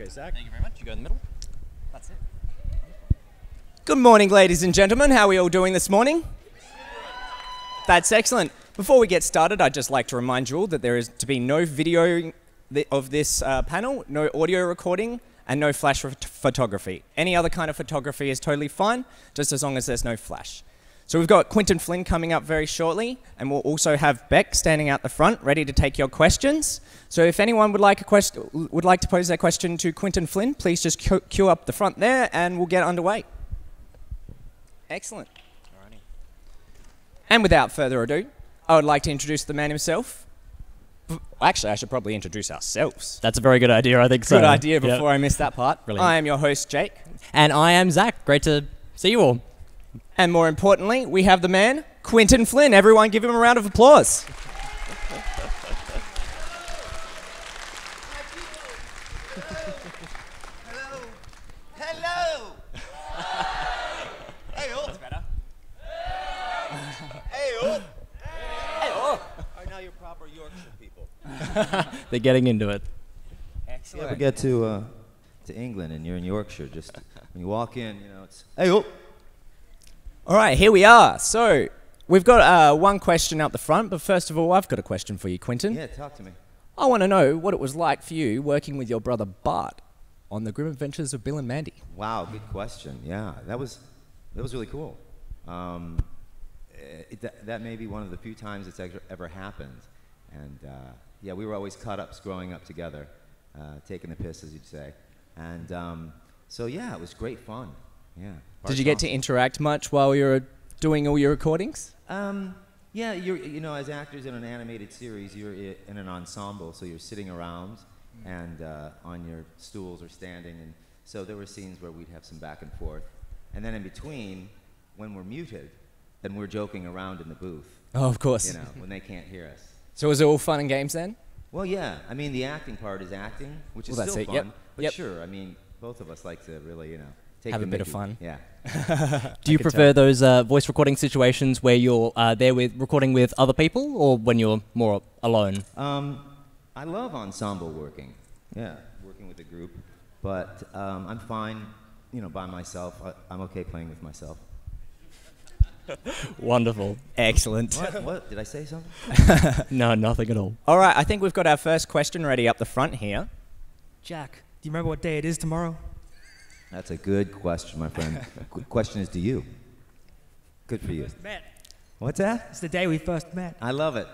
go, Zach. Thank you very much. You go in the middle. That's it. Good morning, ladies and gentlemen. How are we all doing this morning? That's excellent. Before we get started, I'd just like to remind you all that there is to be no video of this uh, panel, no audio recording, and no flash phot- photography. Any other kind of photography is totally fine, just as long as there's no flash. So we've got Quinton Flynn coming up very shortly, and we'll also have Beck standing out the front, ready to take your questions. So if anyone would like a would like to pose their question to Quinton Flynn, please just queue- up the front there, and we'll get underway. Excellent. And without further ado, I would like to introduce the man himself. Actually, I should probably introduce ourselves. That's a very good idea. I think so. Good idea Yep. before I miss that part. Brilliant. I am your host, Jake. And I am Zach. Great to see you all. And more importantly, we have the man, Quinton Flynn. Everyone give him a round of applause. Hello. Hello. hey, oh. better. hey, oh. Hey, oh. Are now you're proper Yorkshire people. They're getting into it. You ever get to uh, to England and you're in Yorkshire, just when you walk in, you know, it's hey, oh. All right, here we are. So we've got uh, one question out the front, but first of all, I've got a question for you, Quinton. Yeah, talk to me. I want to know what it was like for you working with your brother Bart on the Grim Adventures of Bill and Mandy. Wow, good question. Yeah, that was that was really cool. Um, eh, it, that, that may be one of the few times it's ever, ever happened. And uh, yeah, we were always cut ups growing up together, uh, taking the piss, as you'd say. And um, so yeah, it was great fun. Yeah. Did you get to interact much while you were doing all your recordings? Um, yeah, you're, you know, as actors in an animated series, you're in an ensemble, so you're sitting around and uh, on your stools or standing, and so there were scenes where we'd have some back and forth, and then in between, when we're muted, then we're joking around in the booth, Oh, of course. you know, when they can't hear us. So was it all fun and games then? Well, yeah, I mean, the acting part is acting, which is Well, still it, fun, yep, but yep. sure, I mean, both of us like to really, you know, take Have a bit of fun. Yeah. Do you could prefer those uh, voice recording situations where you're uh, there with recording with other people, or when you're more alone? Um, I love ensemble working. Yeah, working with a group. But um, I'm fine, you know, by myself. I, I'm okay playing with myself. Wonderful. Excellent. What? what? Did I say something? No, nothing at all. All right, I think we've got our first question ready up the front here. Jack, do you remember what day it is tomorrow? That's a good question, my friend. Qu- question is to you. Good for you. Met. What's that? It's the day we first met. I love it.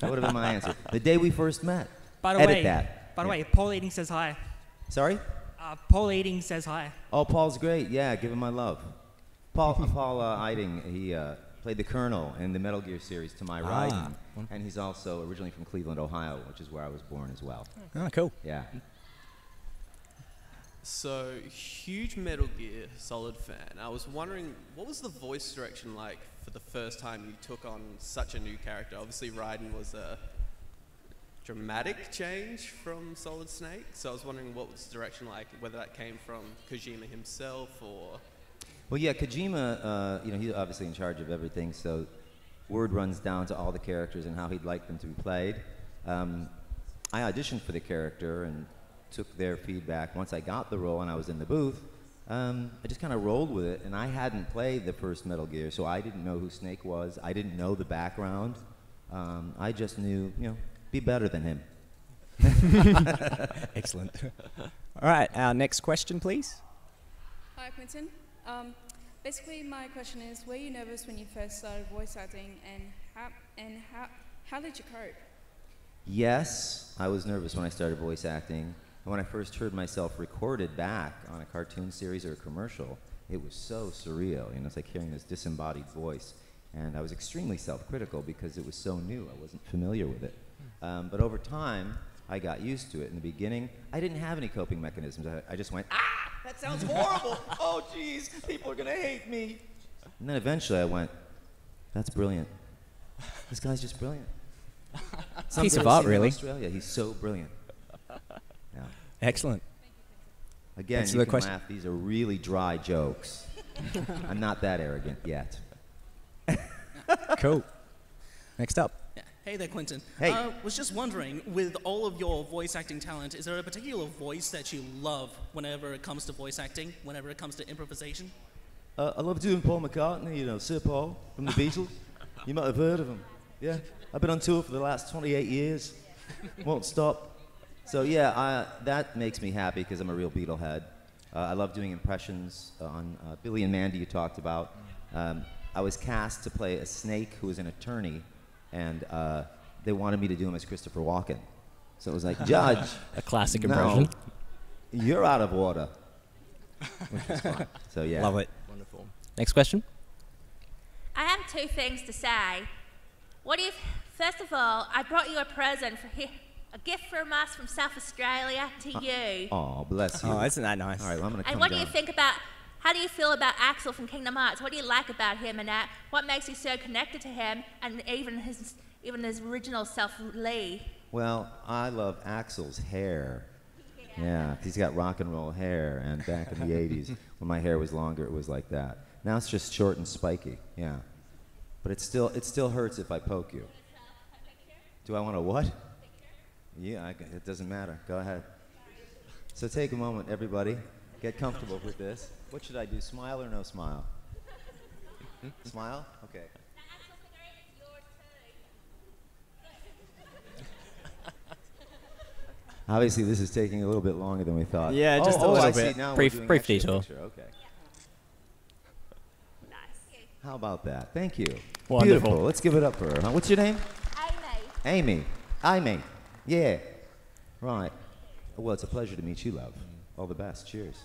That would have been my answer. The day we first met. By the Edit way, that. by the Yeah. way, Paul Eiding says hi. Sorry? Uh, Paul Eiding says hi. Oh, Paul's great. Yeah, give him my love. Paul, Paul uh, Eiding, he uh, played the Colonel in the Metal Gear series To My Right, Ah. and he's also originally from Cleveland, Ohio, which is where I was born as well. Oh, cool. Yeah. So, huge Metal Gear Solid fan. I was wondering, what was the voice direction like for the first time you took on such a new character? Obviously, Raiden was a dramatic change from Solid Snake. So, I was wondering what was the direction like, whether that came from Kojima himself or. Well, yeah, Kojima, uh, you know, he's obviously in charge of everything, so word runs down to all the characters and how he'd like them to be played. Um, I auditioned for the character and took their feedback. Once I got the role and I was in the booth, um, I just kind of rolled with it. And I hadn't played the first Metal Gear, so I didn't know who Snake was. I didn't know the background. Um, I just knew, you know, be better than him. Excellent. All right, our next question, please. Hi, Quinton. Um, basically, my question is: Were you nervous when you first started voice acting, and how and how how did you cope? Yes, I was nervous when I started voice acting. And when I first heard myself recorded back on a cartoon series or a commercial, it was so surreal. You know, it's like hearing this disembodied voice. And I was extremely self critical because it was so new. I wasn't familiar with it. Um, but over time, I got used to it. In the beginning, I didn't have any coping mechanisms. I, I just went, ah, that sounds horrible. oh, jeez, people are going to hate me. And then eventually I went, that's brilliant. This guy's just brilliant. Piece of art, see him in really. Australia, he's so brilliant. Yeah. Excellent. Again, Answer you the can question. laugh. These are really dry jokes. I'm not that arrogant yet. Cool. Next up. Yeah. Hey there, Quinton. Hey. Uh, was just wondering, with all of your voice acting talent, is there a particular voice that you love whenever it comes to voice acting, whenever it comes to improvisation? Uh, I love doing Paul McCartney, you know, Sir Paul from the Beatles. You might have heard of him. Yeah. I've been on tour for the last 28 years. Won't stop. So, yeah, I, that makes me happy because I'm a real Beatle head. Uh, I love doing impressions on uh, Billy and Mandy, you talked about. Um, I was cast to play a snake who was an attorney, and uh, they wanted me to do him as Christopher Walken. So it was like, Judge. A classic no, impression. You're out of order. Which was fun. So, yeah. Love it. Wonderful. Next question. I have two things to say. What if, first of all, I brought you a present for here, a gift from us from South Australia to uh, you. Oh, bless you. Oh, isn't that nice? All right, well, I'm going to come and what down. do you think about? How do you feel about Axel from Kingdom Hearts? What do you like about him and that? What makes you so connected to him and even his even his original self, Lea? Well, I love Axel's hair. Yeah, he's got rock and roll hair, and back in the 80s, when my hair was longer, it was like that. Now it's just short and spiky, yeah. But it still, it still hurts if I poke you. Do I want to what? Yeah, I, it doesn't matter. Go ahead. So take a moment, everybody. Get comfortable with this. What should I do, smile or no smile? smile? Okay. Obviously, this is taking a little bit longer than we thought. Yeah, Oh, just a oh, little I bit. Now Brief- brief extra detour. picture. Okay. How about that? Thank you. Wonderful. Beautiful. Let's give it up for her. huh? What's your name? Amy. Amy. Amy. Yeah. Right. Well, it's a pleasure to meet you, love. All the best. Cheers.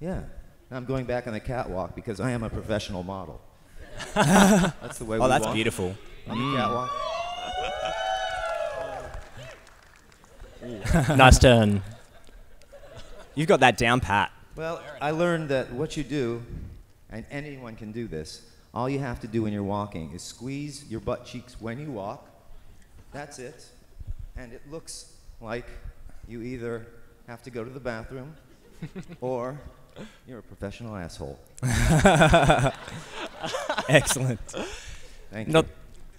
Yeah. I'm going back on the catwalk because I am a professional model. that's the way oh, we Oh, that's walk beautiful. on the catwalk. nice turn. You've got that down pat. Well, I learned that what you do, and anyone can do this, all you have to do when you're walking is squeeze your butt cheeks when you walk. That's it. And it looks like you either have to go to the bathroom or you're a professional asshole. Excellent. Thank Not, you.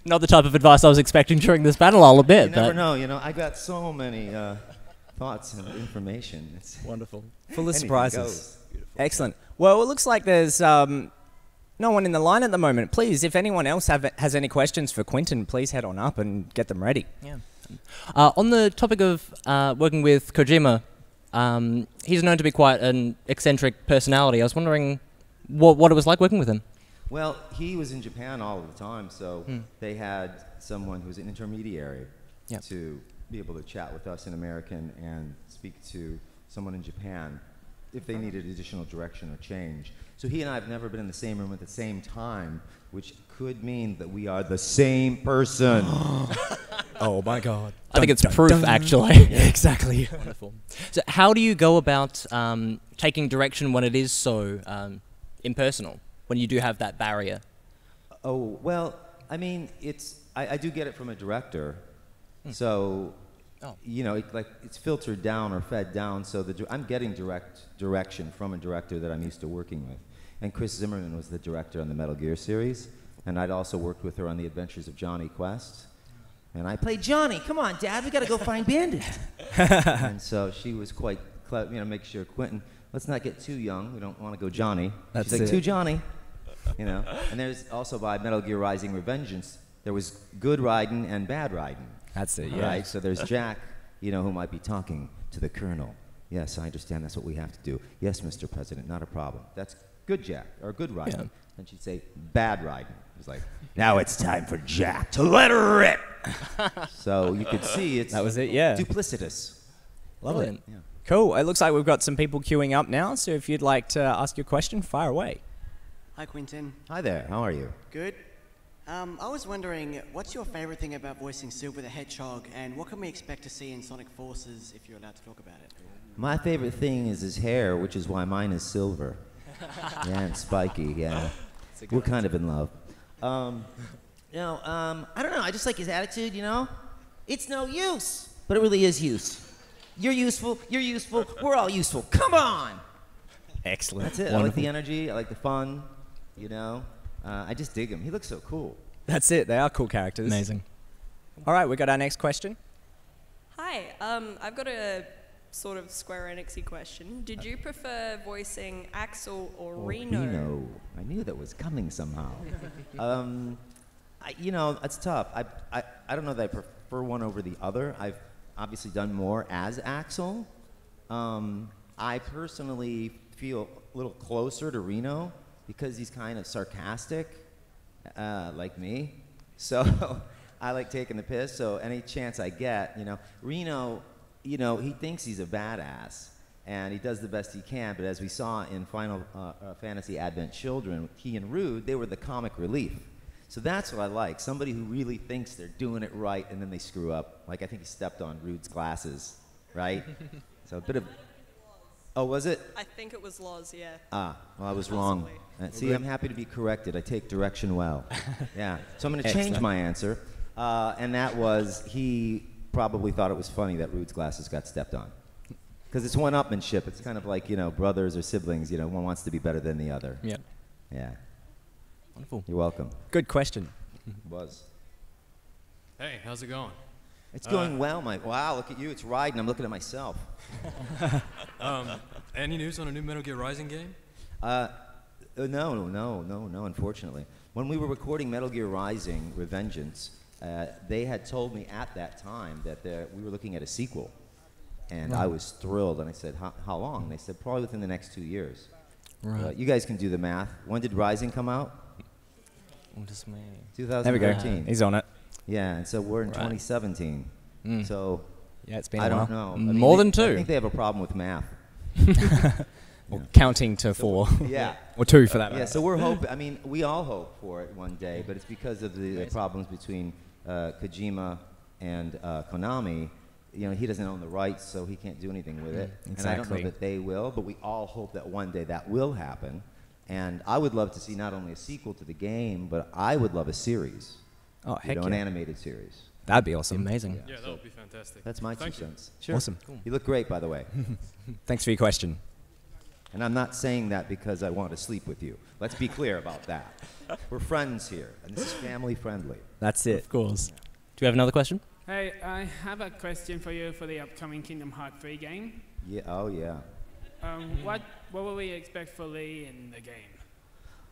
not the type of advice I was expecting during this battle, I'll admit. You never know, you know, I got so many uh, thoughts and information. It's Wonderful. Full of anything surprises. goes. Excellent. Well, it looks like there's um, no one in the line at the moment. Please, if anyone else have, has any questions for Quinton, please head on up and get them ready. Yeah. Uh, on the topic of uh, working with Kojima, um, he's known to be quite an eccentric personality. I was wondering what, what it was like working with him. Well, he was in Japan all of the time, so Hmm. they had someone who was an intermediary Yep. to be able to chat with us in American and speak to someone in Japan if they needed additional direction or change. So he and I have never been in the same room at the same time, which could mean that we are the same person. Oh my God! I think it's proof, actually. exactly. Wonderful. So, how do you go about um, taking direction when it is so um, impersonal? When you do have that barrier? Oh well, I mean, it's I, I do get it from a director, so Oh. you know, it, like it's filtered down or fed down. So the I'm getting direct direction from a director that I'm used to working with. And Kris Zimmerman was the director on the Metal Gear series, and I'd also worked with her on the Adventures of Jonny Quest. And I played Jonny. Come on, Dad, we got to go find Bandit. and so she was quite clever, you know, make sure Quinton, let's not get too young. We don't want to go Jonny. That's She's like, it. too Jonny. You know. And there's also by Metal Gear Rising Revengeance, there was good Raiden and bad Raiden. That's it. Yeah. Right? So there's Jack, you know, who might be talking to the Colonel. Yes, I understand that's what we have to do. Yes, Mr. President, not a problem. That's good Jack, or good Raiden. Yeah. And she'd say, bad Raiden. It was like, now it's time for Jack to let her rip. so you could see it's That was it. Yeah. duplicitous. Love Brilliant. Yeah. Cool. It looks like we've got some people queuing up now. So if you'd like to ask your question, fire away. Hi, Quinton. Hi there, how are you? Good. Um, I was wondering, what's your favorite thing about voicing Silver the Hedgehog, and what can we expect to see in Sonic Forces if you're allowed to talk about it? My favorite thing is his hair, which is why mine is silver. yeah, and spiky, yeah. We're kind of in love. Um, you know, um, I don't know. I just like his attitude, you know? It's no use, but it really is use. You're useful, you're useful, we're all useful. Come on! Excellent. That's it. I like the energy, I like the fun, you know? Uh, I just dig him. He looks so cool. That's it. They are cool characters. Amazing. All right, we got our next question. Hi, um, I've got a sort of Square Enixy question. Did you prefer voicing Axel or Oh, Reno? Reno. I knew that was coming somehow. um, I, you know, it's tough. I, I, I don't know that I prefer one over the other. I've obviously done more as Axel. Um, I personally feel a little closer to Reno because he's kind of sarcastic, uh, like me. So I like taking the piss. So any chance I get, you know, Reno, you know, he thinks he's a badass and he does the best he can. But as we saw in Final uh, uh, Fantasy Advent Children, he and Rude, they were the comic relief. So that's what I like. Somebody who really thinks they're doing it right and then they screw up. Like I think he stepped on Rude's glasses, right? so a bit of. Oh, was it? I think it was Loz, yeah. Ah, well, I was wrong. Uh, see, I'm happy to be corrected. I take direction well. yeah. So I'm going to change my answer. Uh, and that was he probably thought it was funny that Rude's glasses got stepped on. Because it's one upmanship. It's kind of like, you know, brothers or siblings, you know, one wants to be better than the other. Yeah. Yeah. Wonderful. You're welcome. Good question. Was. Hey, how's it going? It's Uh, going well, Mike. Wow, look at you. It's Raiden. I'm looking at myself. Um, any news on a new Metal Gear Rising game? Uh, uh, no, no, no, no, unfortunately. When we were recording Metal Gear Rising Revengeance, uh, they had told me at that time that we were looking at a sequel. And I was thrilled. And I said, how, how long? They said, probably within the next two years. Right. Uh, you guys can do the math. When did Rising come out? What does it mean? There we go. He's on it. Yeah, and so we're in Right. 2017. Mm. So Yeah, it's been I a don't while. know. I mean, More they- than I think they have a problem with math. Or counting to four. Yeah. or two for that matter. Yeah, so we're hoping, I mean, we all hope for it one day, but it's because of the, the problems between uh, Kojima and uh, Konami. You know, he doesn't own the rights, so he can't do anything with it. Exactly. And I don't know that they will, but we all hope that one day that will happen. And I would love to see not only a sequel to the game, but I would love a series. Oh, you heck know, an animated series. That'd be awesome. Amazing. Yeah, that would be fantastic. That's my Thank two you. cents. Sure. Awesome. You look great, by the way. Thanks for your question. And I'm not saying that because I want to sleep with you. Let's be clear about that. We're friends here, and this is family friendly. That's it. Of course. Do you have another question? Hey, I have a question for you for the upcoming Kingdom Hearts 3 game. Yeah. Oh, yeah. Um, what what will we expect for Lea in the game?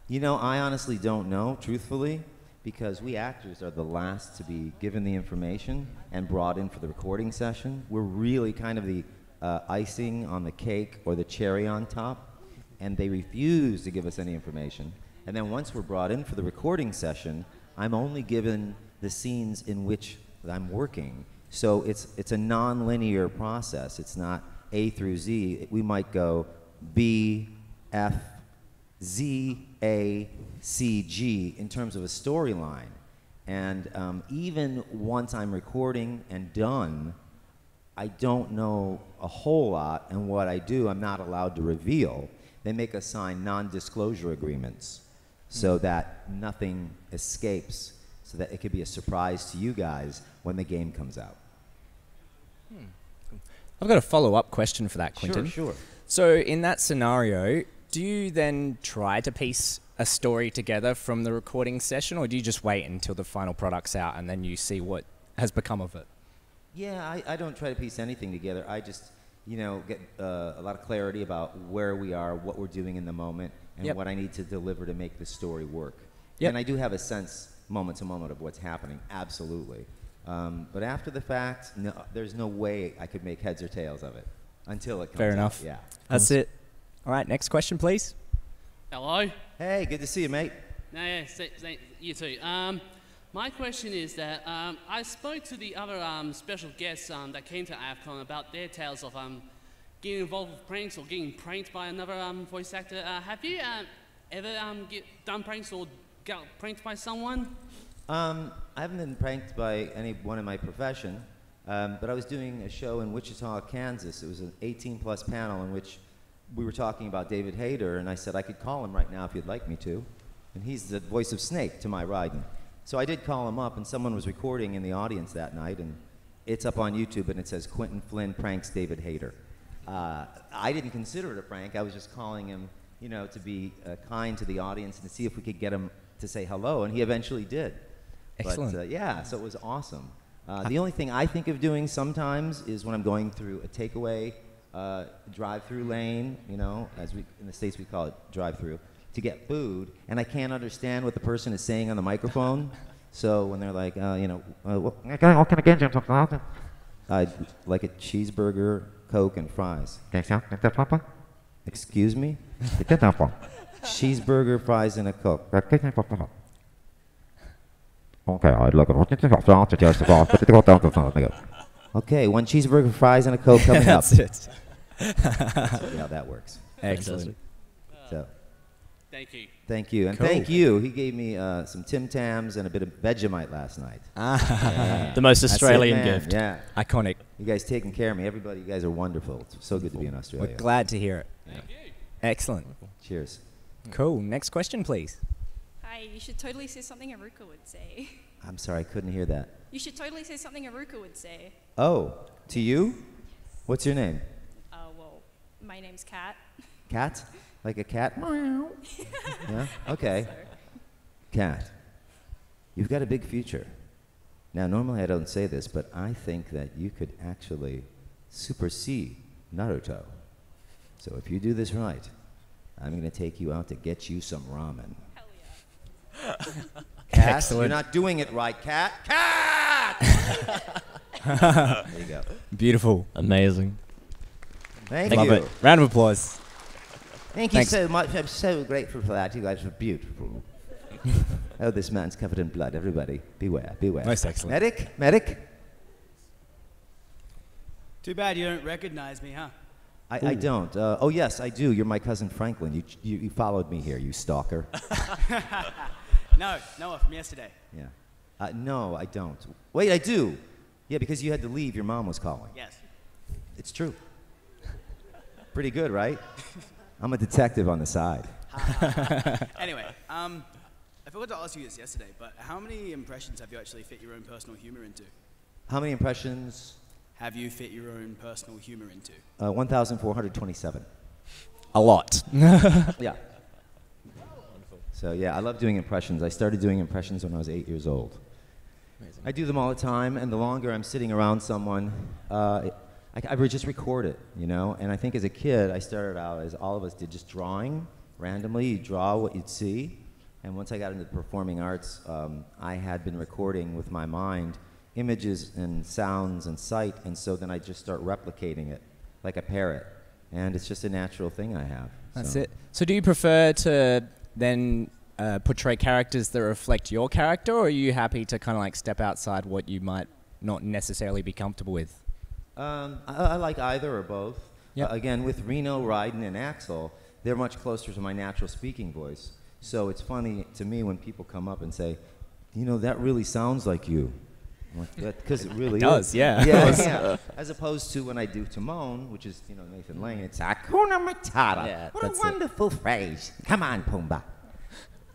You know, I honestly don't know, truthfully, because we actors are the last to be given the information and brought in for the recording session. We're really kind of the uh, icing on the cake or the cherry on top, and they refuse to give us any information. And then once we're brought in for the recording session, I'm only given the scenes in which I'm working. So it's, it's a non-linear process. It's not A through Z. We might go B, F, Z, A, C, G in terms of a storyline. And um, even once I'm recording and done, I don't know a whole lot, and what I do, I'm not allowed to reveal. They make us sign non disclosure agreements hmm. so that nothing escapes, so that it could be a surprise to you guys when the game comes out. Hmm. I've got a follow up question for that, Sure, sure. So, in that scenario, do you then try to piece a story together from the recording session, or do you just wait until the final product's out and then you see what has become of it? Yeah, I, I don't try to piece anything together. I just, you know, get uh, a lot of clarity about where we are, what we're doing in the moment, and Yep. what I need to deliver to make the story work. Yep. And I do have a sense, moment to moment, of what's happening, absolutely. Um, but after the fact, no, there's no way I could make heads or tails of it until it comes Fair out, enough. Yeah. That's it. All right, next question, please. Hello. Hey, good to see you, mate. No, yeah, sa- sa- you too. Um, my question is that um, I spoke to the other um, special guests um, that came to AVCon about their tales of um, getting involved with pranks or getting pranked by another um, voice actor. Uh, have you uh, ever um, get, done pranks or got pranked by someone? I haven't been pranked by anyone in my profession, but I was doing a show in Wichita, Kansas. It was an 18 plus panel in which we were talking about David Hayter, and I said I could call him right now if you'd like me to. And he's the voice of Snake to my Raiden. So I did call him up, and someone was recording in the audience that night, and it's up on YouTube, and it says Quinton Flynn pranks David Hayter. Uh, I didn't consider it a prank. I was just calling him, you know, to be uh, kind to the audience and to see if we could get him to say hello, and he eventually did. Excellent. But, uh, yeah, so it was awesome. Uh, the only thing I think of doing sometimes is when I'm going through a takeaway uh, drive-through lane, you know, as we in the states we call it drive-through, to get food, and I can't understand what the person is saying on the microphone. So when they're like, uh, you know, uh, what can I get you? I'd like a cheeseburger, Coke, and fries. Excuse me? cheeseburger, fries, and a Coke. Okay, I'd like a Okay, one cheeseburger, fries, and a Coke coming up. That's it. That's how that works. Excellent. So, Thank you. thank you, and Cool. thank you. He gave me uh, some Tim Tams and a bit of Vegemite last night. Ah. The most That's it, Australian gift. Yeah, Iconic. you guys taking care of me. Everybody, you guys are wonderful. It's so good to be in Australia. We're glad to hear it. Excellent. Cheers. Cool. Next question, please. Hi, you should totally say something Iruka would say. I'm sorry, I couldn't hear that. You should totally say something Iruka would say. Oh, to you? What's your name? Uh, well, my name's Kat. Cat? Like a cat? yeah? Okay. Cat, you've got a big future. Now, normally I don't say this, but I think that you could actually supersede Naruto. So if you do this right, I'm going to take you out to get you some ramen. Hell Cat, Excellent. you're not doing it right, Cat. Cat! there you go. Beautiful. Amazing. Thank Love you. it. Round of applause. Thank you Thanks. so much. I'm so grateful for that. You guys are beautiful. oh, this man's covered in blood. Everybody, beware, beware. Most excellent. Medic, medic. Too bad you don't recognize me, huh? I, I don't. Uh, oh, yes, I do. You're my cousin Franklin. You, you, you followed me here, you stalker. no, Noah from yesterday. yeah. Uh, no, I don't. Wait, I do. Yeah, because you had to leave. Your mom was calling. Yes. It's true. Pretty good, right? I'm a detective on the side. anyway, um, I forgot to ask you this yesterday, but how many impressions have you actually fit your own personal humor into? How many impressions? Have you fit your own personal humor into? Uh, 1,427. A lot. yeah. So yeah, I love doing impressions. I started doing impressions when I was eight years old. I do them all the time, and the longer I'm sitting around someone, uh, I, I would just record it, you know. And I think as a kid, I started out as all of us did, just drawing randomly. You draw what you'd see, and once I got into the performing arts, um, I had been recording with my mind images and sounds and sight, and so then I just start replicating it like a parrot, and it's just a natural thing I have. That's so. it. So, do you prefer to then uh, portray characters that reflect your character, or are you happy to kind of like step outside what you might not necessarily be comfortable with? Um, I, I like either or both. Yep. Uh, again, with Reno, Raiden, and Axel, they're much closer to my natural speaking voice. So it's funny to me when people come up and say, you know, that really sounds like you. Because it really It does, is. yeah. Yeah, yeah. As opposed to when I do Timon, which is, you know, Nathan Lane, it's Hakuna Matata. Yeah, what a that's it. wonderful phrase. Come on, Pumbaa.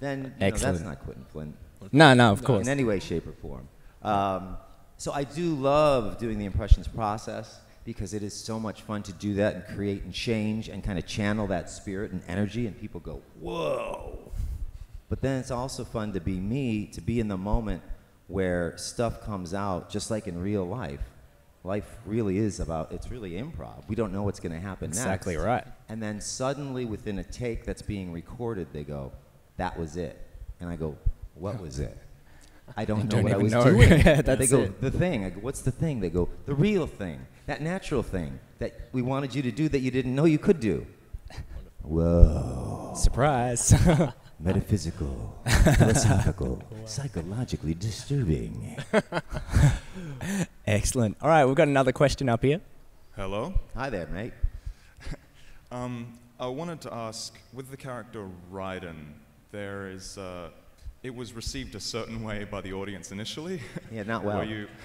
Then, you know, that's Excellent. not Quinton Flynn. No, no, of course. In any way, shape, or form. Um, so I do love doing the impressions process because it is so much fun to do that and create and change and kind of channel that spirit and energy, and people go, whoa. But then it's also fun to be me, to be in the moment where stuff comes out just like in real life. Life really is about, it's really improv. We don't know what's going to happen Exactly next. right. And then suddenly within a take that's being recorded, they go, that was it. And I go, what was it? I don't You know don't what I was know. doing. Yeah, they that's go, it. the thing. I go, what's the thing? They go, the real thing. That natural thing that we wanted you to do that you didn't know you could do. Whoa. Surprise. Metaphysical, philosophical, psychologically disturbing. Excellent. All right, we've got another question up here. Hello. Hi there, mate. um, I wanted to ask, with the character Raiden, there is, uh, it was received a certain way by the audience initially. Yeah, not well. You,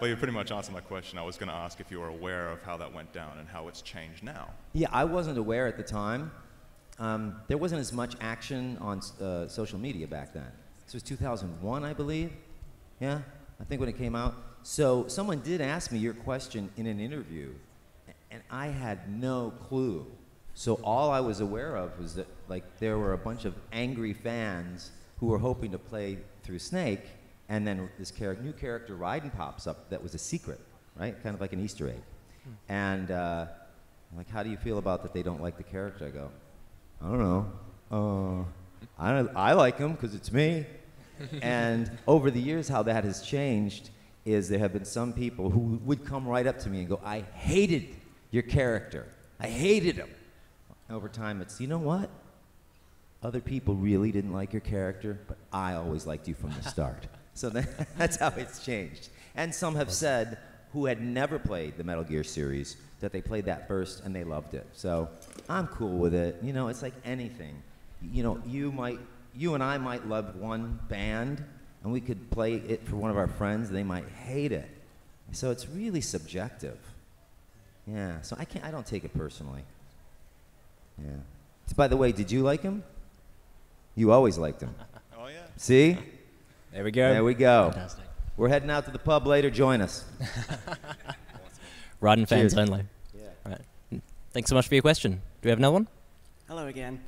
well, you pretty much answered my question. I was going to ask if you were aware of how that went down and how it's changed now. Yeah, I wasn't aware at the time. Um, there wasn't as much action on uh, social media back then. This was 2001, I believe. Yeah, I think when it came out. So someone did ask me your question in an interview, and I had no clue. So all I was aware of was that like there were a bunch of angry fans who were hoping to play through Snake, And then this char- new character, Raiden, pops up that was a secret, right? Kind of like an Easter egg. And uh, like, how do you feel about that they don't like the character? I go, I don't know. Uh, I, don't, I like him because it's me. and over the years, how that has changed is there have been some people who would come right up to me and go, I hated your character. I hated him. Over time, it's, you know what? Other people really didn't like your character, but I always liked you from the start. so that, that's how it's changed. And some have said, who had never played the Metal Gear series, that they played that first and they loved it. So I'm cool with it. You know, it's like anything. You know, you might, you and I might love one band, and we could play it for one of our friends, they might hate it. So it's really subjective. Yeah. So I can't. I don't take it personally. Yeah. By the way, did you like him? You always liked him. Oh, yeah. See? There we go. There we go. Fantastic. We're heading out to the pub later. Join us. Raiden fans Cheers. only. Right. Thanks so much for your question. Do we have another one? Hello again.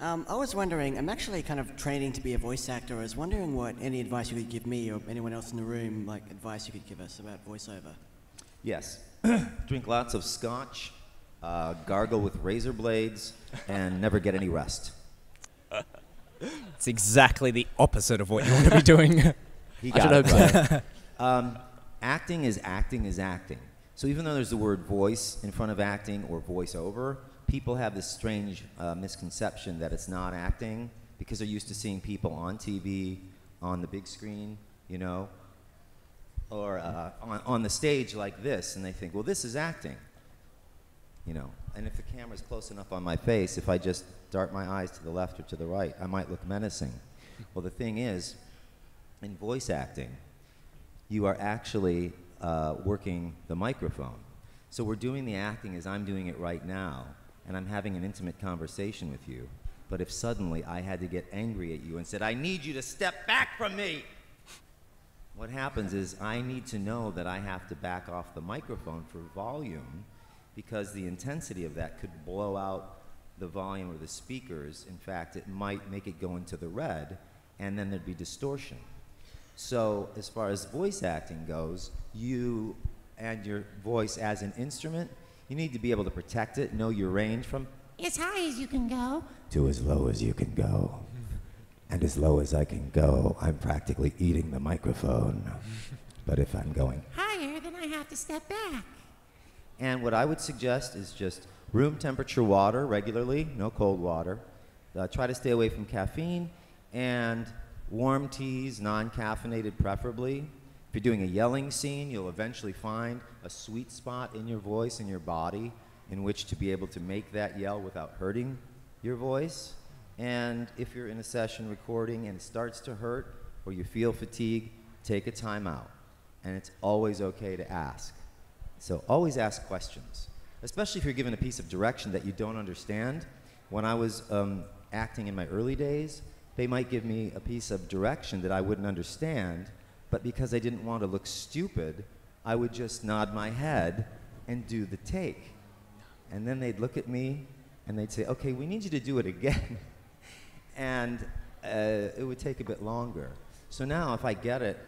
Um, I was wondering, I'm actually kind of training to be a voice actor. I was wondering what any advice you could give me or anyone else in the room, like advice you could give us about voiceover. Yes. Drink lots of scotch, uh, gargle with razor blades, and never get any rest. It's exactly the opposite of what you want to be doing. He I should got it hope so. right. um, acting is acting is acting. So even though there's the word voice in front of acting or voiceover, people have this strange uh, misconception that it's not acting because they're used to seeing people on TV, on the big screen, you know, or uh, on, on the stage like this, and they think, well, this is acting. You know, and if the camera's close enough on my face, if I just dart my eyes to the left or to the right, I might look menacing. Well, the thing is, in voice acting, you are actually uh, working the microphone. So we're doing the acting as I'm doing it right now, and I'm having an intimate conversation with you. But if suddenly I had to get angry at you and said, I need you to step back from me, what happens is I need to know that I have to back off the microphone for volume because the intensity of that could blow out the volume of the speakers. In fact, it might make it go into the red, and then there'd be distortion. So, as far as voice acting goes, you and your voice as an instrument, you need to be able to protect it, know your range from As high as you can go. to as low as you can go. And as low as I can go, I'm practically eating the microphone. But if I'm going Higher, then I have to step back. And what I would suggest is just room temperature water regularly, no cold water. Uh, try to stay away from caffeine and warm teas, non caffeinated preferably. If you're doing a yelling scene, you'll eventually find a sweet spot in your voice and your body in which to be able to make that yell without hurting your voice. And if you're in a session recording and it starts to hurt or you feel fatigue, take a time out. And it's always okay to ask. So always ask questions, especially if you're given a piece of direction that you don't understand. When I was um, acting in my early days, they might give me a piece of direction that I wouldn't understand, but because I didn't want to look stupid, I would just nod my head and do the take. And then they'd look at me and they'd say, okay, we need you to do it again. and uh, it would take a bit longer. So now, if I get it,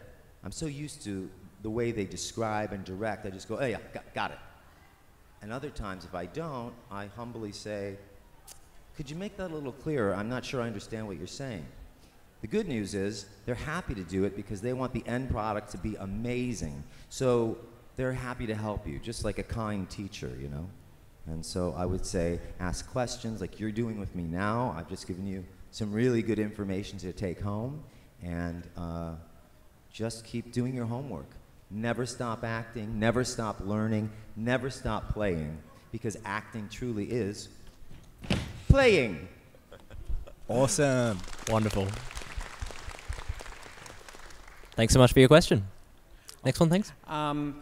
I'm so used to the way they describe and direct, I just go, oh yeah, got, got it. And other times, if I don't, I humbly say, could you make that a little clearer? I'm not sure I understand what you're saying. The good news is they're happy to do it because they want the end product to be amazing. So they're happy to help you, just like a kind teacher, you know? And so I would say ask questions like you're doing with me now. I've just given you some really good information to take home. And uh, just keep doing your homework. Never stop acting, never stop learning, never stop playing, because acting truly is playing. Awesome. Wonderful. Thanks so much for your question. Next one, thanks. Um,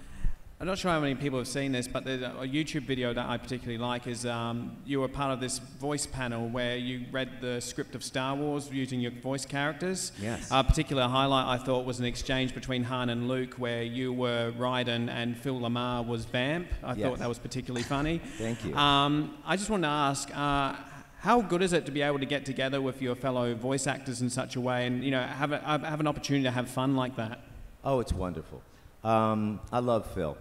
I'm not sure how many people have seen this, but there's a YouTube video that I particularly like is um, you were part of this voice panel where you read the script of Star Wars using your voice characters. Yes. A particular highlight I thought was an exchange between Han and Luke where you were Raiden and Phil Lamar was Vamp. I Yes. thought that was particularly funny. Thank you. Um, I just wanted to ask, uh, how good is it to be able to get together with your fellow voice actors in such a way and you know have, a, have have an opportunity to have fun like that? Oh, it's wonderful. Um, I love Phil,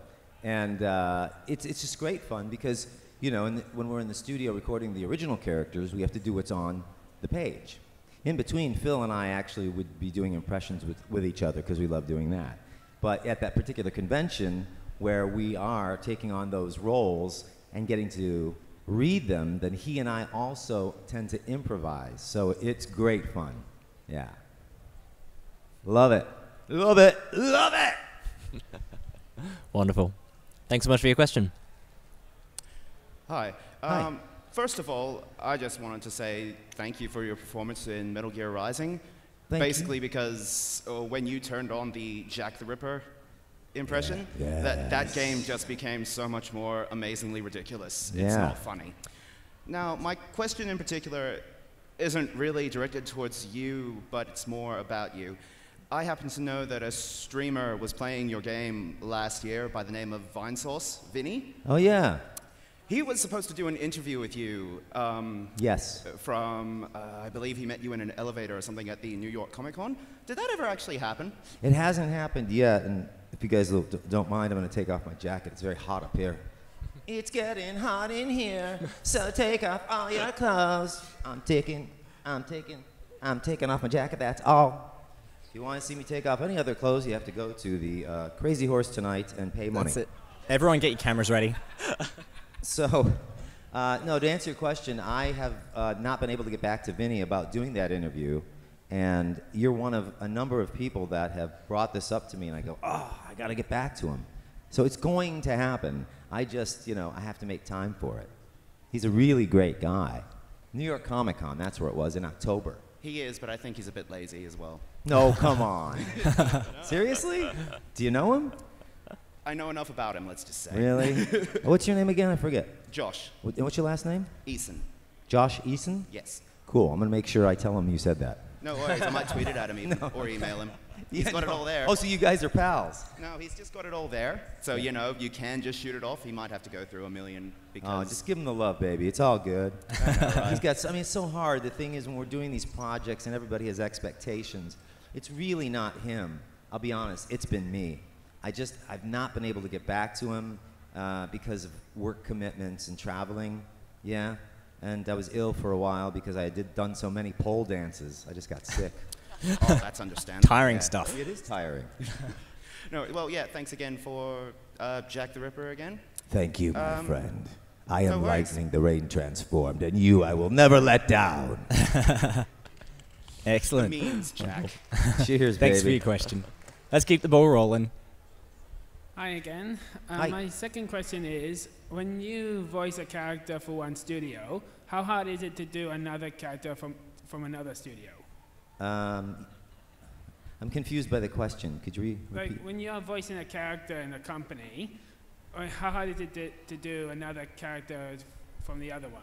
and uh, it's it's just great fun because you know in the, when we're in the studio recording the original characters, we have to do what's on the page. In between, Phil and I actually would be doing impressions with, with each other because we love doing that. But at that particular convention where we are taking on those roles and getting to read them, then he and I also tend to improvise. So it's great fun. Yeah. Love it. Love it. Love it. Wonderful. Thanks so much for your question. Hi. Hi. Um, First of all, I just wanted to say thank you for your performance in Metal Gear Rising. Thank you. Basically, because uh, when you turned on the Jack the Ripper impression, Yeah. that, that game just became so much more amazingly ridiculous. It's not funny. Now, my question in particular isn't really directed towards you, but it's more about you. I happen to know that a streamer was playing your game last year by the name of Vinesauce, Vinny. Oh, yeah. He was supposed to do an interview with you. Um, Yes. From, uh, I believe he met you in an elevator or something at the New York Comic Con. Did that ever actually happen? It hasn't happened yet, and if you guys don't- don't mind, I'm going to take off my jacket. It's very hot up here. It's getting hot in here, so take off all your clothes. I'm taking, I'm taking, I'm taking off my jacket. That's all. If you want to see me take off any other clothes, you have to go to the uh, Crazy Horse tonight and pay money. That's it. Everyone get your cameras ready. So, uh, no, to answer your question, I have uh, not been able to get back to Vinny about doing that interview. And you're one of a number of people that have brought this up to me, and I go, oh, I got to get back to him. So it's going to happen. I just, you know, I have to make time for it. He's a really great guy. New York Comic Con, that's where it was in October. He is, but I think he's a bit lazy as well. No, come on. Seriously? Do you know him? I know enough about him, let's just say. Really? What's your name again? I forget. Josh. What, what's your last name? Eason. Josh Eason? Yes. Cool. I'm going to make sure I tell him you said that. No worries, I might tweet it at him even, No. or email him. He's Yeah, got it all there. Oh, so you guys are pals? No, he's just got it all there. So, you know, you can just shoot it off. He might have to go through a million because. Oh, just give him the love, baby. It's all good. right? He's got. so- I mean, it's so hard. The thing is, when we're doing these projects and everybody has expectations, it's really not him. I'll be honest. It's been me. I just I've not been able to get back to him uh, because of work commitments and traveling. Yeah, and I was ill for a while because I had did done so many pole dances. I just got sick. Oh, that's understandable. Tiring Yeah. stuff. It is tiring. No, well, yeah, thanks again for uh, Jack the Ripper again. Thank you, my Um, friend. I am worries. lightning, the rain transformed, and you I will never let down. Excellent. Means Jack. Cheers, Thanks for your question. Let's keep the ball rolling. Hi again. Uh, Hi. My second question is when you voice a character for one studio, how hard is it to do another character from, from another studio? Um, I'm confused by the question. Could you re- Like repeat? when you're voicing a character in a company, uh, how hard is it to, to do another character from the other one?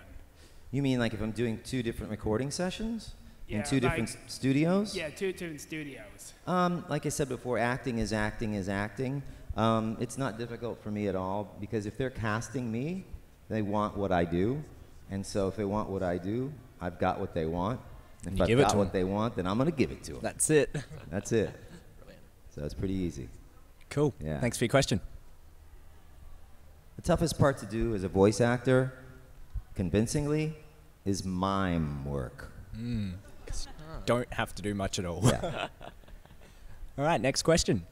You mean like if I'm doing two different recording sessions in two different like- s- studios? Yeah, two different studios. Um, like I said before, acting is acting is acting. Um, it's not difficult for me at all because if they're casting me, they want what I do, and so if they want what I do, I've got what they want. If You I've give it got to what 'em. they want, then I'm gonna give it to them. That's it. That's it. So it's pretty easy. Cool. Yeah. Thanks for your question. The toughest part to do as a voice actor, convincingly, is mime work. Mm. Don't have to do much at all. Yeah. all right, next question.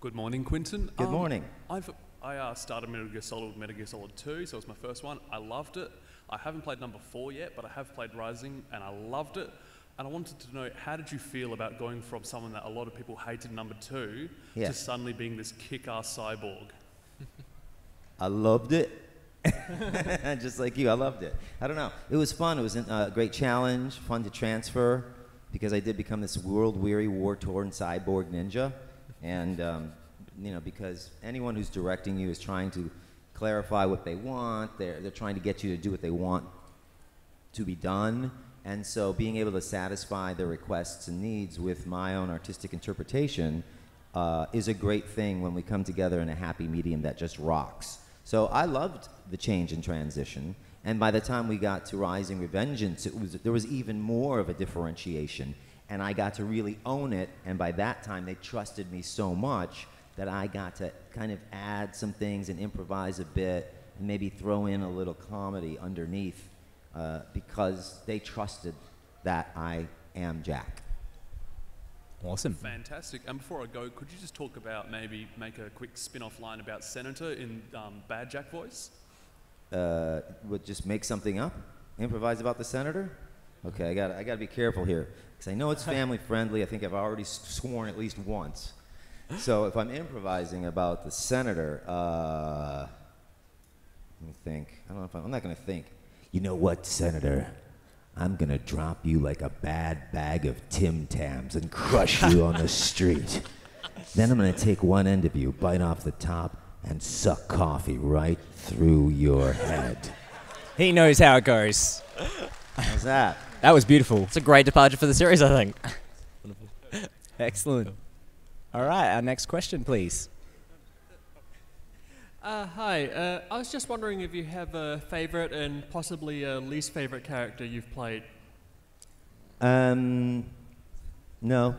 Good morning, Quinton. Good morning. I've I uh, started Metal Gear Solid with Metal Gear Solid 2, so it was my first one. I loved it. I haven't played number four yet, but I have played Rising, and I loved it. And I wanted to know how did you feel about going from someone that a lot of people hated number two Yeah. to suddenly being this kick-ass cyborg? I loved it. Just like you, I loved it. I don't know. It was fun. It was an- a great challenge, fun to transfer, because I did become this world-weary, war-torn cyborg ninja, and um, you know, because anyone who's directing you is trying to clarify what they want. They're they're trying to get you to do what they want to be done. And so being able to satisfy their requests and needs with my own artistic interpretation uh, is a great thing when we come together in a happy medium that just rocks. So I loved the change and transition. And by the time we got to Rising Revengeance, it was, there was even more of a differentiation. And I got to really own it. And by that time, they trusted me so much that I got to kind of add some things and improvise a bit and maybe throw in a little comedy underneath uh, because they trusted that I am Jack. Awesome. Fantastic. And before I go, could you just talk about maybe make a quick spin off line about Senator in um, Bad Jack voice? Uh, would just make something up, improvise about the senator. Okay, I got I got to be careful here because I know it's family friendly. I think I've already sworn at least once. So if I'm improvising about the senator, uh, let me think. I don't know if I'm, I'm not going to think. You know what, Senator? I'm going to drop you like a bad bag of Tim Tams and crush you on the street. Then I'm going to take one end of you, bite off the top, and suck coffee right through your head. He knows how it goes. How's that? That was beautiful. It's a great departure for the series, I think. Excellent. All right, our next question, please. Uh, hi, uh, I was just wondering if you have a favorite and possibly a least favorite character you've played. Um, no,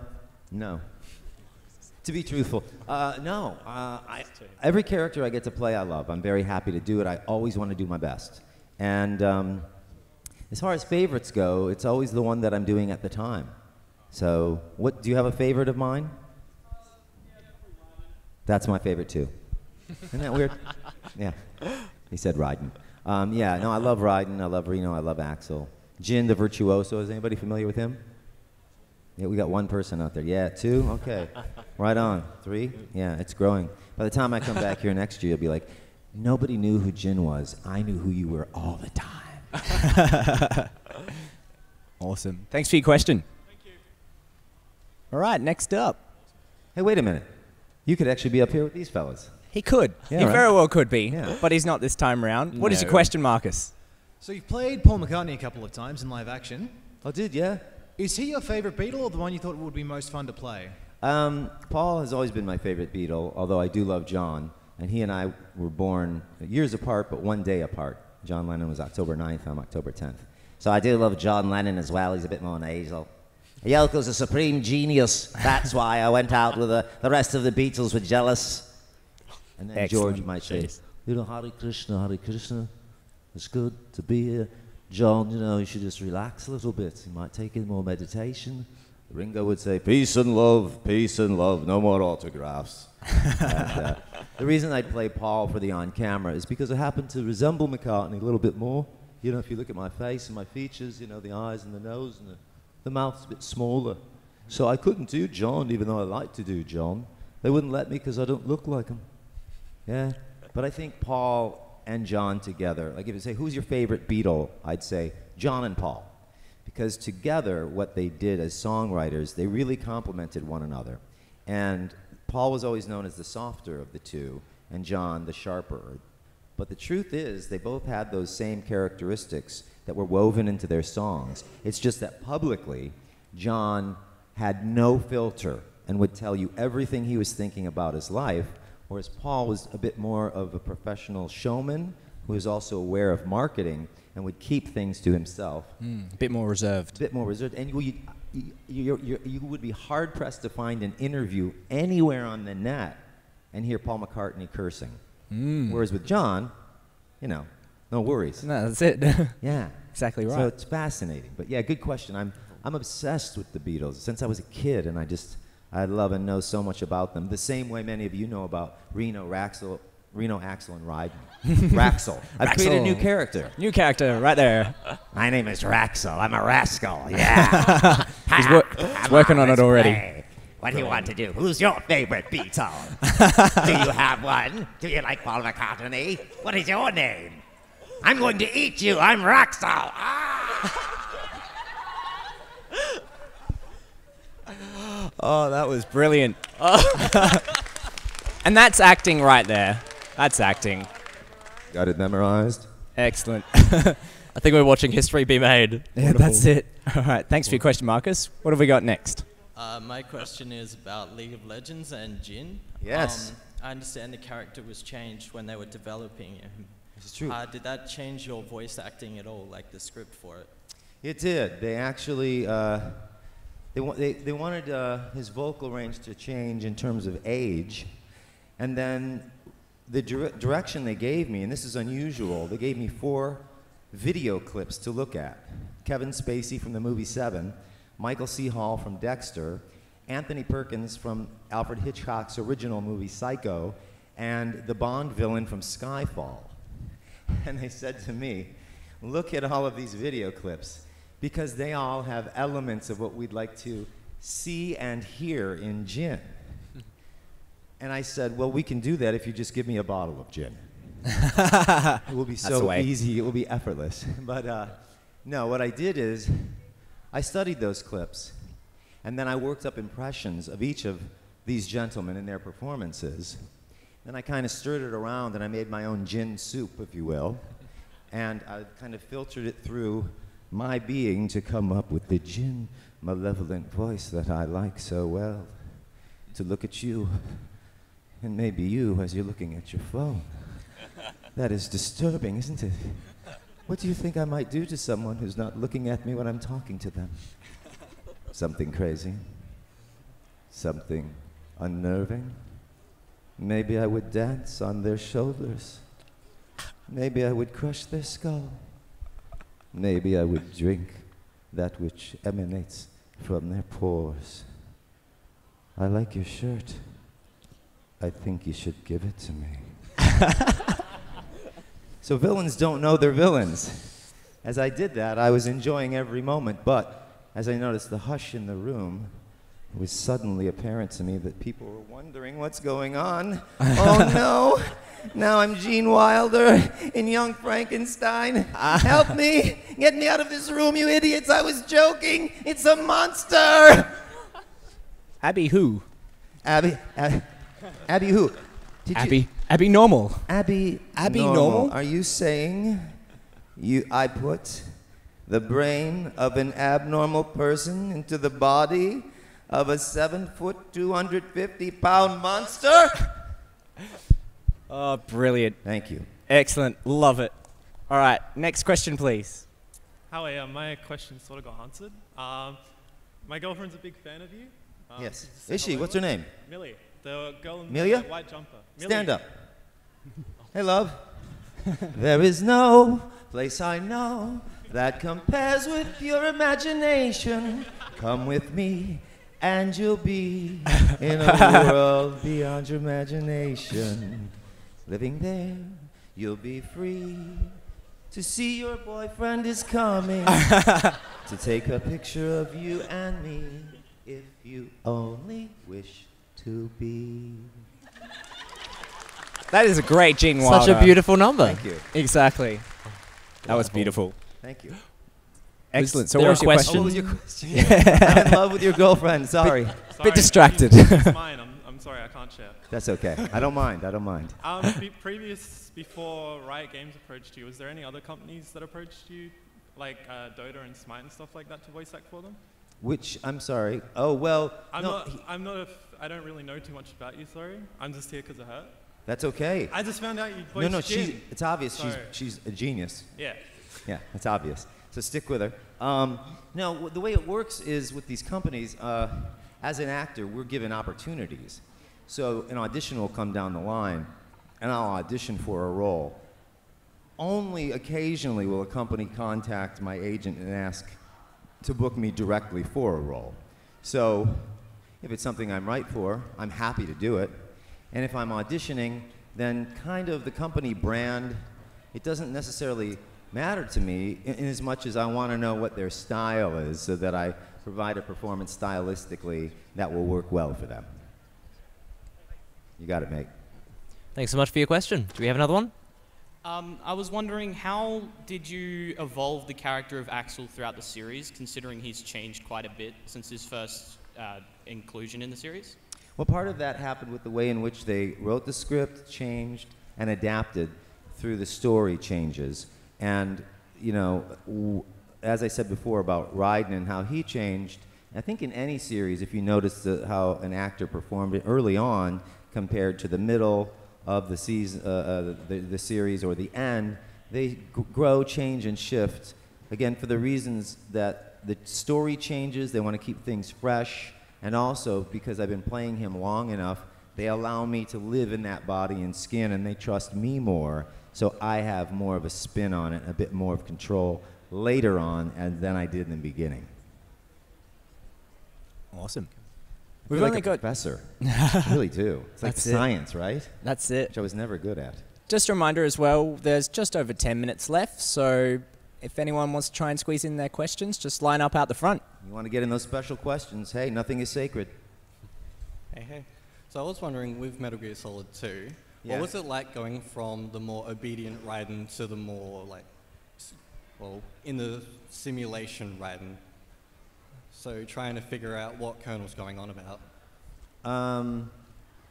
no. To be truthful, uh, no. Uh, I, every character I get to play, I love. I'm very happy to do it. I always want to do my best. And um, as far as favorites go, it's always the one that I'm doing at the time. So, what do you have a favorite of mine? That's my favorite too. Isn't that weird? yeah. He said Raiden. Um, yeah, no, I love Raiden. I love Reno. I love Axel. Jhin the Virtuoso. Is anybody familiar with him? Yeah, we got one person out there. Yeah, two? Okay. right on. Three? Yeah, it's growing. By the time I come back here next year, you'll be like, nobody knew who Jhin was. I knew who you were all the time. Awesome. Thanks for your question. Thank you. All right, next up. Hey, wait a minute. You could actually be up here with these fellas. He could. Yeah, he right. very well could be, but he's not this time around. What is your question, Marcus? So you've played Paul McCartney a couple of times in live action. I did, yeah. Is he your favorite Beatle or the one you thought would be most fun to play? Um, Paul has always been my favorite Beatle, although I do love John. And he and I were born years apart, but one day apart. John Lennon was October 9th, I'm October 10th. So I do love John Lennon as well. He's a bit more nasal. Yoko's a supreme genius. That's why I went out with the, the rest of the Beatles were jealous. And then Excellent. George might say, Jeez. you know, Hare Krishna, Hare Krishna. It's good to be here. John, you know, you should just relax a little bit. You might take in more meditation. Ringo would say, peace and love, peace and love, no more autographs. and, uh, the reason I'd play Paul for the on camera is because I happen to resemble McCartney a little bit more. You know, if you look at my face and my features, you know, the eyes and the nose and the, the mouth's a bit smaller. So I couldn't do John, even though I like to do John. They wouldn't let me because I don't look like him. Yeah. But I think Paul and John together, like if you say, who's your favorite Beatle? I'd say John and Paul. Because together, what they did as songwriters, they really complemented one another. And Paul was always known as the softer of the two, and John the sharper. But the truth is, they both had those same characteristics that were woven into their songs. It's just that publicly, John had no filter and would tell you everything he was thinking about his life, whereas Paul was a bit more of a professional showman who was also aware of marketing and would keep things to himself. Mm, a bit more reserved. A bit more reserved. And you, you, you, you, you would be hard pressed to find an interview anywhere on the net and hear Paul McCartney cursing. Mm. Whereas with John, you know, no worries. No, that's it. yeah. Exactly right. So it's fascinating. But yeah, good question. I'm, I'm obsessed with the Beatles since I was a kid, and I just, I love and know so much about them. The same way many of you know about Reno, Raxel, Reno, Axel, and Raiden. Raxel. I've created a new character. New character, right there. My name is Raxel. I'm a rascal. Yeah. He's wor- he's working on it already. What do you want to do? Who's your favorite Beatle? do you have one? Do you like Paul McCartney? What is your name? I'm going to eat you. I'm Raxel. Ah! Oh, that was brilliant. and that's acting right there. That's acting. Got it memorized? Excellent. I think we're watching history be made. Yeah, that's it. All right, thanks for your question, Marcus. What have we got next? Uh, my question is about League of Legends and Jhin. Yes. Um, I understand the character was changed when they were developing him. It's true. Uh, did that change your voice acting at all, like the script for it? It did. They actually uh, they, they, they wanted uh, his vocal range to change in terms of age, and then the dire- direction they gave me, and this is unusual. They gave me four video clips to look at: Kevin Spacey from the movie Seven, Michael C. Hall from Dexter, Anthony Perkins from Alfred Hitchcock's original movie Psycho, and the Bond villain from Skyfall. And they said to me, look at all of these video clips because they all have elements of what we'd like to see and hear in gin. And I said, well, we can do that if you just give me a bottle of gin. it will be so easy, it will be effortless. But uh, no, what I did is I studied those clips and then I worked up impressions of each of these gentlemen in their performances. Then I kind of stirred it around and I made my own gin soup, if you will. And I kind of filtered it through my being to come up with the gin malevolent voice that I like so well. To look at you, and maybe you as you're looking at your phone. That is disturbing, isn't it? What do you think I might do to someone who's not looking at me when I'm talking to them? Something crazy? Something unnerving? Maybe I would dance on their shoulders. Maybe I would crush their skull. Maybe I would drink that which emanates from their pores. I like your shirt. I think you should give it to me. so villains don't know they're villains. As I did that, I was enjoying every moment, but as I noticed the hush in the room, it was suddenly apparent to me that people were wondering what's going on. oh no! Now I'm Gene Wilder in Young Frankenstein. Ah. Help me! Get me out of this room, you idiots! I was joking! It's a monster! Abby who? Abby. Abby, Abby who? Did Abby. You, Abby Normal. Abby. Abby Normal? Are you saying you? I put the brain of an abnormal person into the body of a seven foot, 250 pound monster? Oh, brilliant. Thank you. Excellent. Love it. All right, next question, please. Howie, uh, my question sort of got answered. Um, my girlfriend's a big fan of you. Um, Yes. could Is she? What's her name? Millie, the girl in Amelia? the white jumper. Stand up. Hey, love. there is no place I know that compares with your imagination. Come with me, and you'll be in a world beyond your imagination. Living there, you'll be free to see your boyfriend is coming to take a picture of you and me if you only wish to be. That is a great Gene Wilder. Such a beautiful number. Thank you. Exactly. That was beautiful. Thank you. Excellent. Was So, what was your question? question? Oh, what was your question? I'm in love with your girlfriend. Sorry. Sorry, distracted. It's, it's mine. I'm, sorry, I can't share. That's okay. I don't mind. I don't mind. Um, be, previous, before Riot Games approached you, was there any other companies that approached you, like uh, Dota and Smite and stuff like that, to voice act for them? Which I'm sorry. Oh well. I'm no, not. I'm not. A f- I don't really know too much about you. Sorry. I'm just here because of her. that's okay. I just found out you no, no. She's. It's obvious. Sorry. She's. She's a genius. Yeah. Yeah, it's obvious. So stick with her. Um, no, w- the way it works is with these companies. Uh, as an actor, we're given opportunities. So an audition will come down the line, and I'll audition for a role. Only occasionally will a company contact my agent and ask to book me directly for a role. So if it's something I'm right for, I'm happy to do it. And if I'm auditioning, then kind of the company brand, it doesn't necessarily matter to me in, in as much as I want to know what their style is so that I provide a performance stylistically that will work well for them. You got it, mate. Thanks so much for your question. Do we have another one? Um, I was wondering, how did you evolve the character of Axel throughout the series, considering he's changed quite a bit since his first uh, inclusion in the series? Well, part of that happened with the way in which they wrote the script, changed, and adapted through the story changes. And, you know, w- as I said before about Raiden and how he changed, I think in any series, if you notice the, how an actor performed early on compared to the middle of the season, uh, uh, the, the series or the end, they grow, change, and shift. Again, for the reasons that the story changes, they want to keep things fresh, and also because I've been playing him long enough, they allow me to live in that body and skin, and they trust me more, so I have more of a spin on it, a bit more of control later on and than I did in the beginning. Awesome. I feel like a professor. Really do. It's like That's it. science, right? That's it. Which I was never good at. Just a reminder as well, there's just over 10 minutes left, so if anyone wants to try and squeeze in their questions, just line up out the front. You want to get in those special questions? Hey, nothing is sacred. Hey, hey. So I was wondering, with Metal Gear Solid 2, Yeah. what was it like going from the more obedient Raiden to the more, like, well, in the simulation Raiden? So trying to figure out what Colonel's going on about. Um,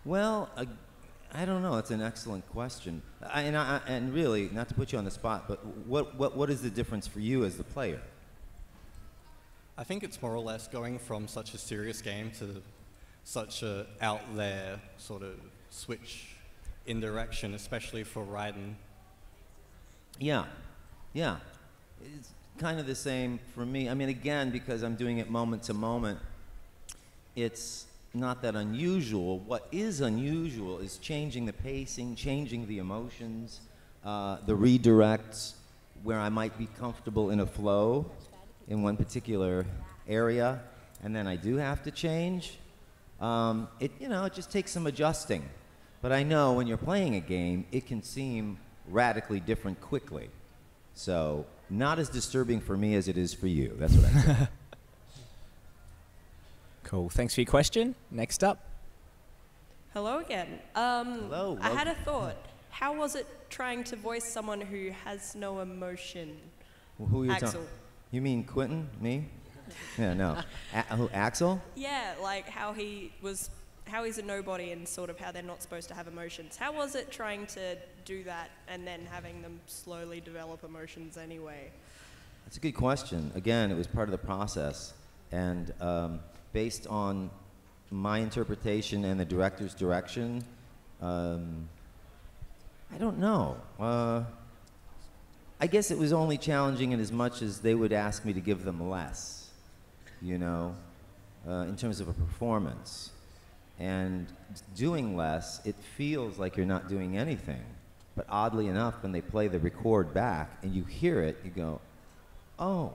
well, uh, I don't know. It's an excellent question. I, and, I, and really, not to put you on the spot, but what, what, what is the difference for you as the player? I think it's more or less going from such a serious game to such a out there sort of switch in direction, especially for Raiden. Yeah, yeah. It's kind of the same for me. I mean, again, because I'm doing it moment to moment, it's not that unusual. What is unusual is changing the pacing, changing the emotions, uh, the redirects, where I might be comfortable in a flow in one particular area, and then I do have to change. Um, it, you know, it just takes some adjusting. But I know when you're playing a game, it can seem radically different quickly. So, not as disturbing for me as it is for you. That's what I think. Cool. Thanks for your question. Next up. Hello again. Um, Hello, I had a thought. How was it trying to voice someone who has no emotion? Well, who are you Axel. talking? You mean Quinton? Me? Yeah, no. A- who, Axel? Yeah, like how he was, how he's a nobody and sort of how they're not supposed to have emotions. How was it trying to do that and then having them slowly develop emotions anyway? That's a good question. Again, it was part of the process. And um, based on my interpretation and the director's direction, um, I don't know. Uh, I guess it was only challenging in as much as they would ask me to give them less, you know, uh, in terms of a performance. And doing less, it feels like you're not doing anything. But oddly enough, when they play the record back and you hear it, you go, oh,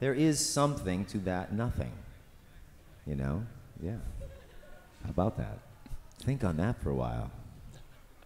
there is something to that nothing. You know? Yeah. How about that? Think on that for a while.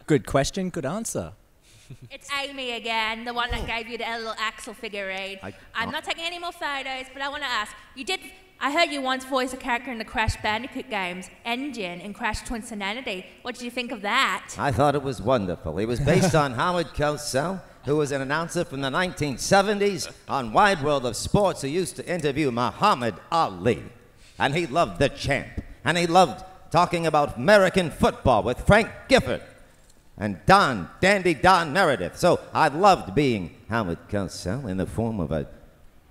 Good question, good answer. It's Amy again, the one that oh. gave you the little Axel figurine. I- I'm oh. not taking any more photos, but I want to ask. You did. I heard you once voice a character in the Crash Bandicoot games, Engine, in Crash Twin Twinsanity. What did you think of that? I thought it was wonderful. It was based on Howard Cosell, who was an announcer from the 1970s on Wide World of Sports who used to interview Muhammad Ali. And he loved the champ. And he loved talking about American football with Frank Gifford and Don, Dandy Don Meredith. So I loved being Howard Cosell in the form of a,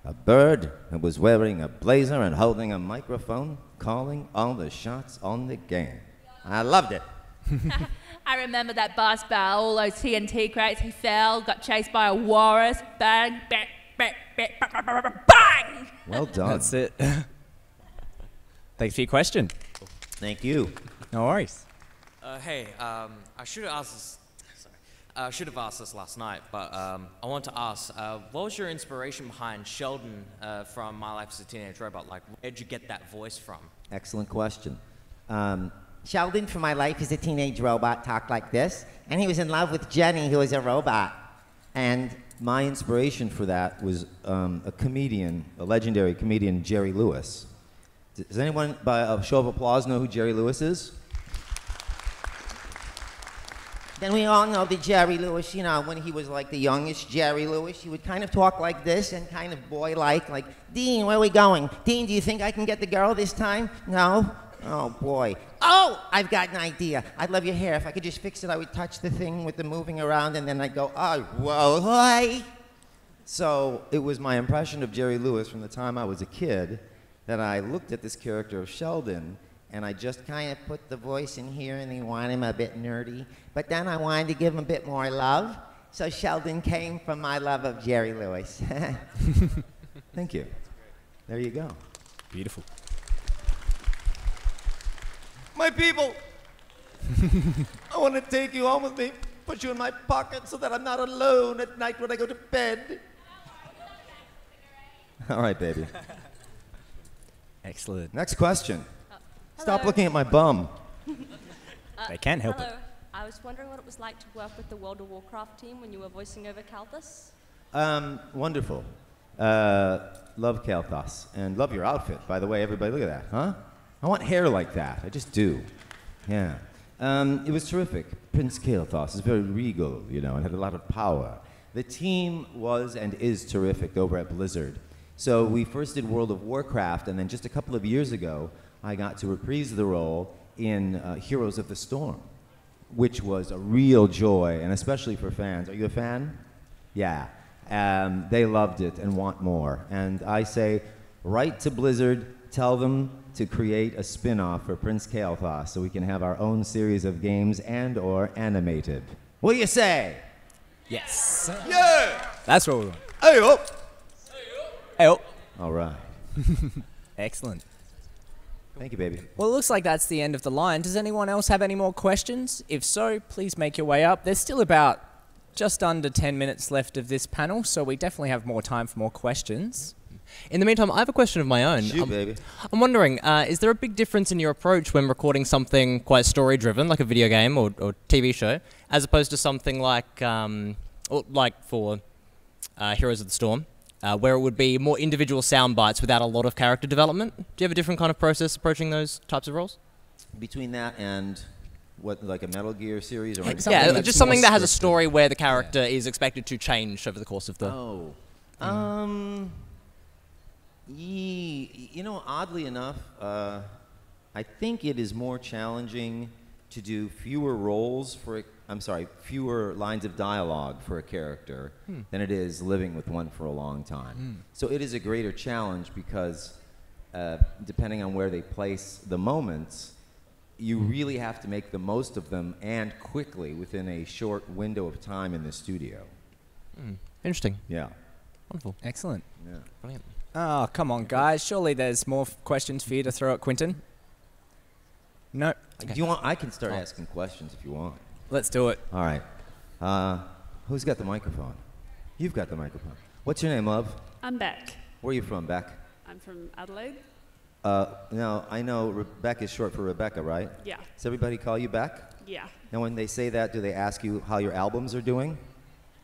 a bird who was wearing a blazer and holding a microphone, calling all the shots on the game. I loved it. I remember that boss battle, all those TNT crates. He fell, got chased by a walrus. Bang, bang, bang, bang, bang, bang, bang, bang. Well done. That's it. Thanks for your question. Thank you. No worries. Uh, hey, um, I should have asked this. Sorry, I should have asked this last night, but um, I want to ask: uh, What was your inspiration behind Sheldon uh, from My Life as a Teenage Robot? Like, where'd you get that voice from? Excellent question. Um, Sheldon from My Life as a Teenage Robot talked like this, and he was in love with Jenny, who was a robot. And my inspiration for that was um, a comedian, a legendary comedian, Jerry Lewis. Does anyone, by a show of applause, know who Jerry Lewis is? Then we all know the Jerry Lewis, you know, when he was like the youngest Jerry Lewis, he would kind of talk like this and kind of boy-like, like, Dean, where are we going? Dean, do you think I can get the girl this time? No? Oh, boy. Oh, I've got an idea. I'd love your hair. If I could just fix it, I would touch the thing with the moving around, and then I'd go, oh, whoa, hi. So it was my impression of Jerry Lewis from the time I was a kid that I looked at this character of Sheldon and I just kind of put the voice in here and he wanted him a bit nerdy. But then I wanted to give him a bit more love, so Sheldon came from my love of Jerry Lewis. Thank you. There you go. Beautiful. My people, I want to take you home with me, put you in my pocket so that I'm not alone at night when I go to bed. All right, baby. Excellent. Next question. Stop looking at my bum. They can't help it. hello. I was wondering what it was like to work with the World of Warcraft team when you were voicing over Kael'thas. Um, wonderful. Uh, love Kael'thas. And love your outfit, by the way. Everybody, look at that, huh? I want hair like that. I just do. Yeah. Um, it was terrific. Prince Kael'thas is very regal, you know, and had a lot of power. The team was and is terrific over at Blizzard. So we first did World of Warcraft, and then just a couple of years ago, I got to reprise the role in uh, Heroes of the Storm, which was a real joy, and especially for fans. Are you a fan? Yeah. Um, they loved it and want more. And I say, write to Blizzard, tell them to create a spin-off for Prince Kael'thas so we can have our own series of games and or animated. What do you say? Yes. Yeah! That's what we want. Hey up! Hey up. All right. Excellent. Thank you, baby. Well, it looks like that's the end of the line. Does anyone else have any more questions? If so, please make your way up. There's still about just under 10 minutes left of this panel, so we definitely have more time for more questions. In the meantime, I have a question of my own. Shoot, I'm, baby. I'm wondering, uh, is there a big difference in your approach when recording something quite story-driven, like a video game or, or TV show, as opposed to something like, um, like for uh, Heroes of the Storm, uh, where it would be more individual sound bites without a lot of character development? Do you have a different kind of process approaching those types of roles? Between that and what, like a Metal Gear series or something yeah, just something that has a story where the character is expected to change over the course of the. Oh. Um. Ye, you know, oddly enough, uh, I think it is more challenging to do fewer roles for. I'm sorry, fewer lines of dialogue for a character Hmm. than it is living with one for a long time. Hmm. So it is a greater challenge because, uh, depending on where they place the moments, you really have to make the most of them and quickly within a short window of time in the studio. Hmm. Interesting. Yeah. Wonderful. Excellent. Yeah. Brilliant. Oh, come on, guys. Surely there's more f- questions for you to throw at Quinton. No. Do you want? I can start Oh. asking questions if you want. Let's do it. All right. Uh, who's got the microphone? You've got the microphone. What's your name, love? I'm Beck. Where are you from, Beck? I'm from Adelaide. Uh, now I know Rebecca is short for Rebecca, right? Yeah. Does everybody call you Beck? Yeah. Now, when they say that, do they ask you how your albums are doing?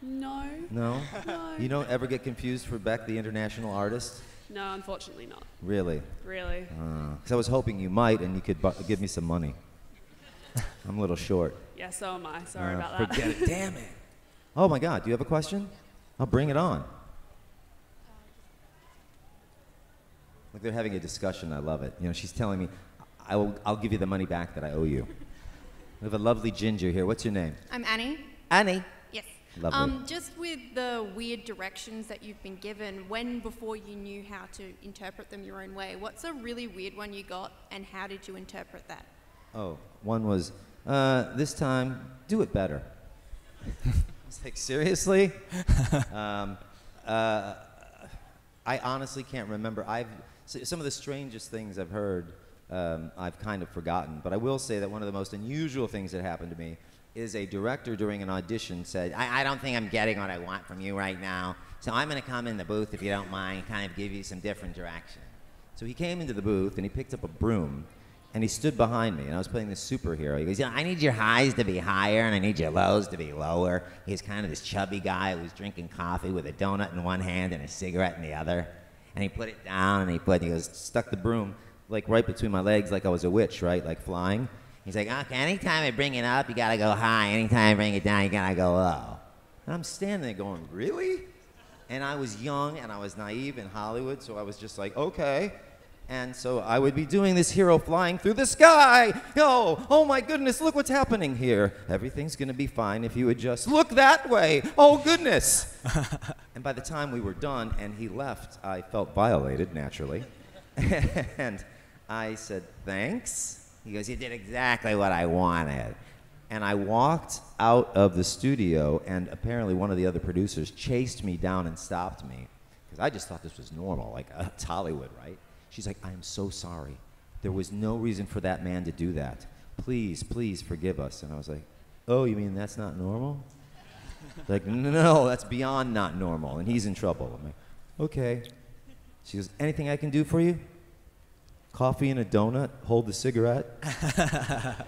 No. No. No. You don't ever get confused for Beck, the international artist? No, unfortunately not. Really? Really? Because I was hoping you might, and you could bu- give me some money. I'm a little short. Yeah, so am I. Sorry Uh, about that. Forget it. Damn it. Oh my God. Do you have a question? I'll bring it on. Look, they're having a discussion. I love it. You know, she's telling me, I will, I'll give you the money back that I owe you. We have a lovely ginger here. What's your name? I'm Annie. Annie. Lovely. Um, just with the weird directions that you've been given, when before you knew how to interpret them your own way, what's a really weird one you got, and how did you interpret that? Oh, one was, uh, this time, do it better. It's like, seriously? um, uh, I honestly can't remember. I've, some of the strangest things I've heard, um, I've kind of forgotten. But I will say that one of the most unusual things that happened to me is a director during an audition said, I, I don't think I'm getting what I want from you right now. So I'm going to come in the booth, if you don't mind, kind of give you some different direction. So he came into the booth and he picked up a broom and he stood behind me and I was playing this superhero. He goes, yeah, I need your highs to be higher and I need your lows to be lower. He's kind of this chubby guy who's drinking coffee with a donut in one hand and a cigarette in the other. And he put it down and he put, he goes, stuck the broom like right between my legs like I was a witch, right? Like flying. He's like, okay, anytime I bring it up, you gotta go high. Anytime I bring it down, you gotta go low. And I'm standing there going, really? And I was young and I was naive in Hollywood, so I was just like, okay. And so I would be doing this hero flying through the sky. Oh, oh my goodness, look what's happening here. Everything's gonna be fine if you would just look that way. Oh goodness. and by the time we were done and he left, I felt violated, naturally. and I said, thanks. He goes, you did exactly what I wanted. And I walked out of the studio, and apparently one of the other producers chased me down and stopped me. Because I just thought this was normal. Like, uh, it's Hollywood, right? She's like, I am so sorry. There was no reason for that man to do that. Please, please forgive us. And I was like, oh, you mean that's not normal? like, no, that's beyond not normal. And he's in trouble. I'm like, okay. She goes, anything I can do for you? Coffee and a donut? Hold the cigarette?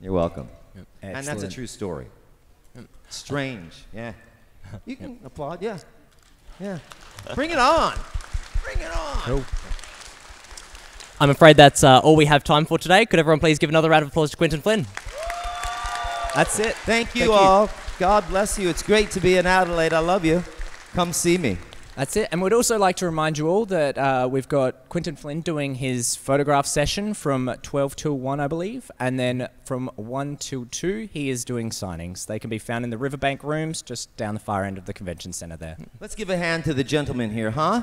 You're welcome. And that's a true story. Strange, yeah. You can applaud, yeah. Yeah. Bring it on. Bring it on. I'm afraid that's uh, all we have time for today. Could everyone please give another round of applause to Quinton Flynn? That's it. Thank you all. God bless you. It's great to be in Adelaide. I love you. Come see me. That's it. And we'd also like to remind you all that uh, we've got Quinton Flynn doing his photograph session from 12 till 1, I believe. And then from 1 till 2, he is doing signings. They can be found in the Riverbank rooms just down the far end of the convention center there. Let's give a hand to the gentleman here, huh?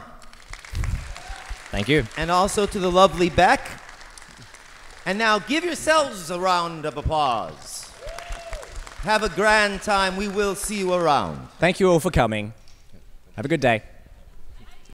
Thank you. And also to the lovely Beck. And now give yourselves a round of applause. Have a grand time. We will see you around. Thank you all for coming. Have a good day.